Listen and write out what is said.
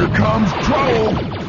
Here comes trouble!